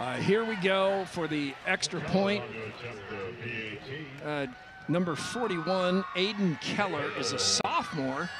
Uh, here we go for the extra point. Uh, number 41, Aiden Keller, is a sophomore.